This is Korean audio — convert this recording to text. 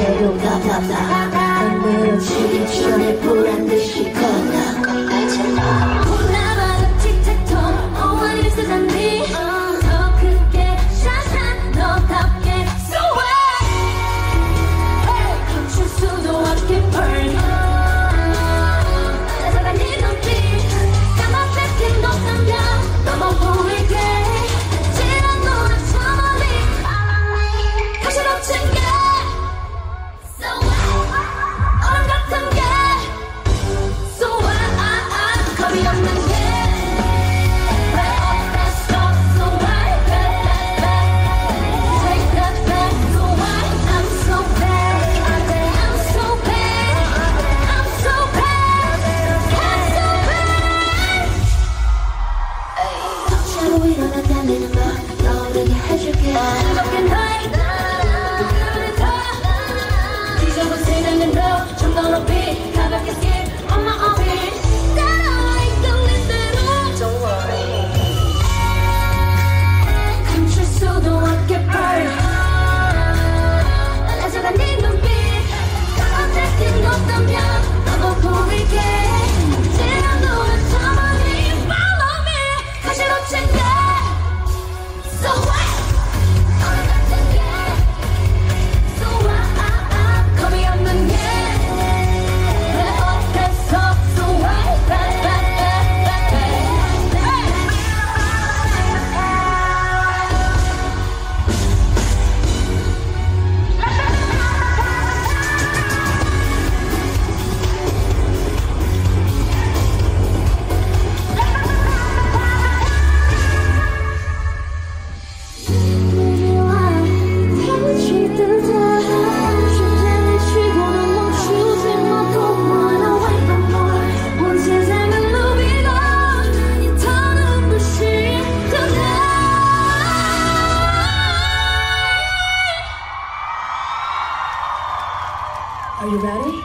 그대로 가다다 오늘은 시기 전에 보란듯이 Are you ready?